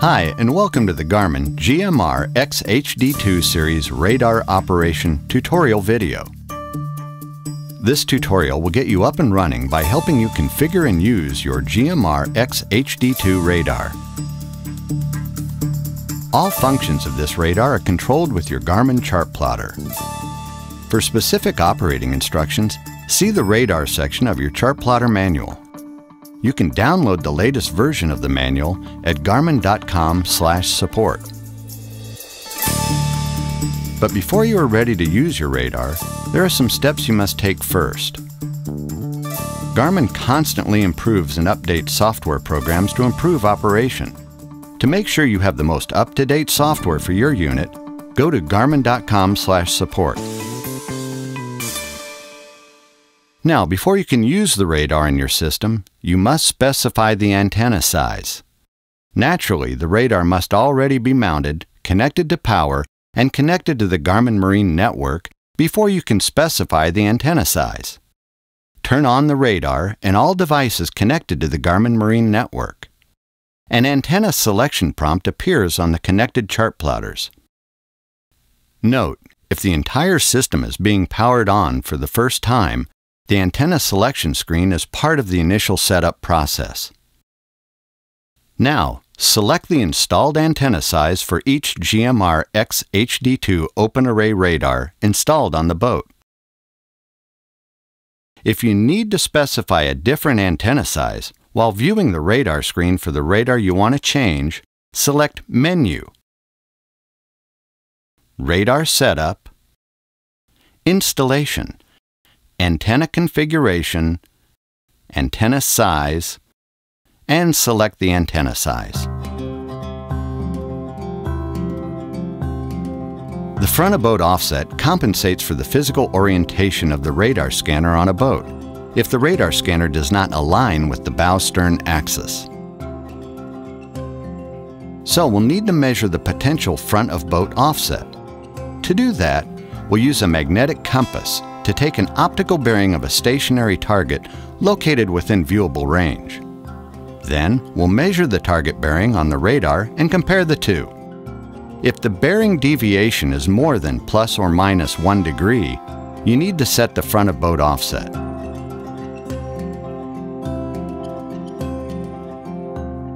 Hi, and welcome to the Garmin GMR XHD2 Series Radar Operation tutorial video. This tutorial will get you up and running by helping you configure and use your GMR XHD2 radar. All functions of this radar are controlled with your Garmin chart plotter. For specific operating instructions, see the radar section of your chart plotter manual. You can download the latest version of the manual at garmin.com/support. But before you are ready to use your radar, there are some steps you must take first. Garmin constantly improves and updates software programs to improve operation. To make sure you have the most up-to-date software for your unit, go to garmin.com/support. Now, before you can use the radar in your system, you must specify the antenna size. Naturally, the radar must already be mounted, connected to power, and connected to the Garmin Marine network before you can specify the antenna size. Turn on the radar and all devices connected to the Garmin Marine network. An antenna selection prompt appears on the connected chart plotters. Note, if the entire system is being powered on for the first time, the antenna selection screen is part of the initial setup process. Now, select the installed antenna size for each GMR XHD2 open array radar installed on the boat. If you need to specify a different antenna size, while viewing the radar screen for the radar you want to change, select Menu, Radar Setup, Installation, Antenna Configuration, Antenna Size, and select the antenna size. The front of boat offset compensates for the physical orientation of the radar scanner on a boat if the radar scanner does not align with the bow stern axis. So we'll need to measure the potential front of boat offset. To do that, we'll use a magnetic compass to take an optical bearing of a stationary target located within viewable range. Then, we'll measure the target bearing on the radar and compare the two. If the bearing deviation is more than plus or minus 1 degree, you need to set the front of boat offset.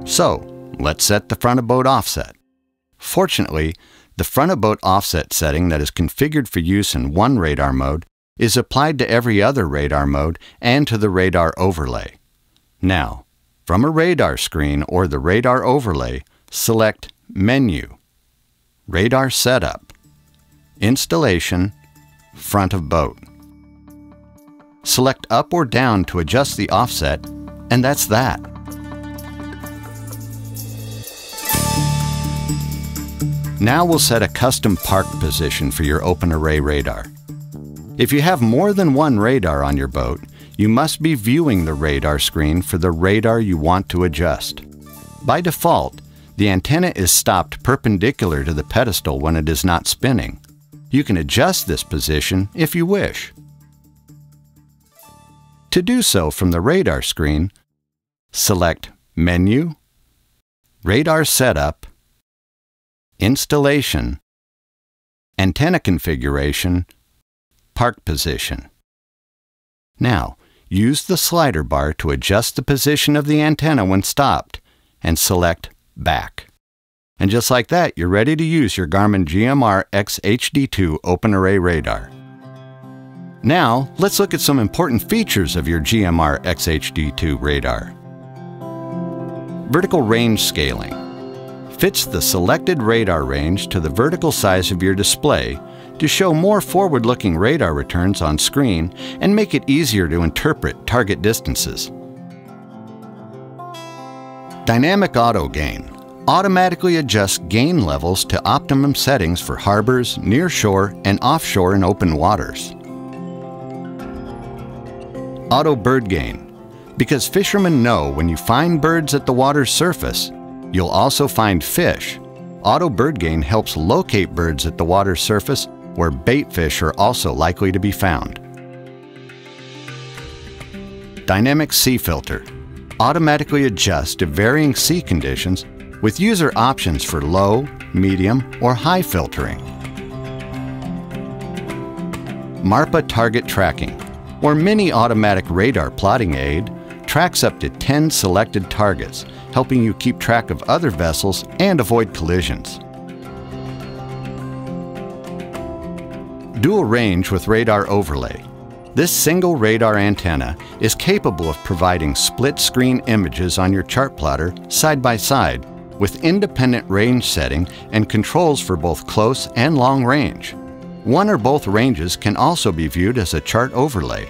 So, let's set the front of boat offset. Fortunately, the front of boat offset setting that is configured for use in one radar mode is applied to every other radar mode and to the radar overlay. Now, from a radar screen or the radar overlay, select Menu, Radar Setup, Installation, Front of Boat. Select up or down to adjust the offset, and that's that. Now we'll set a custom park position for your open array radar. If you have more than one radar on your boat, you must be viewing the radar screen for the radar you want to adjust. By default, the antenna is stopped perpendicular to the pedestal when it is not spinning. You can adjust this position if you wish. To do so from the radar screen, select Menu, Radar Setup, Installation, Antenna Configuration, Park Position. Now, use the slider bar to adjust the position of the antenna when stopped and select Back. And just like that, you're ready to use your Garmin GMR XHD2 Open Array Radar. Now, let's look at some important features of your GMR XHD2 radar. Vertical range scaling fits the selected radar range to the vertical size of your display to show more forward-looking radar returns on screen and make it easier to interpret target distances. Dynamic Auto Gain automatically adjusts gain levels to optimum settings for harbors, near shore, and offshore in open waters. Auto Bird Gain because fishermen know when you find birds at the water's surface, You'll also find fish. Auto Bird Gain helps locate birds at the water's surface where bait fish are also likely to be found. Dynamic Sea Filter automatically adjust to varying sea conditions with user options for low, medium, or high filtering. MARPA Target Tracking, or Mini Automatic Radar Plotting Aid, tracks up to 10 selected targets, helping you keep track of other vessels and avoid collisions. Dual range with radar overlay. This single radar antenna is capable of providing split-screen images on your chart plotter side by side with independent range setting and controls for both close and long range. One or both ranges can also be viewed as a chart overlay.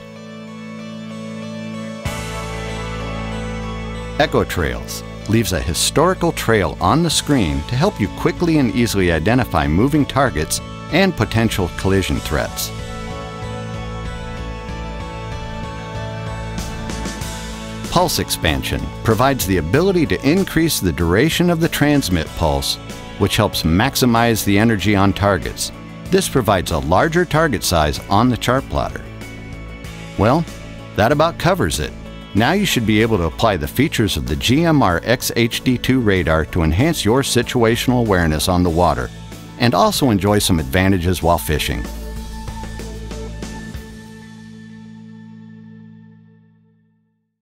Echo Trails leaves a historical trail on the screen to help you quickly and easily identify moving targets and potential collision threats. Pulse expansion provides the ability to increase the duration of the transmit pulse, which helps maximize the energy on targets. This provides a larger target size on the chart plotter. Well, that about covers it. Now you should be able to apply the features of the GMR XHD2 radar to enhance your situational awareness on the water and also enjoy some advantages while fishing.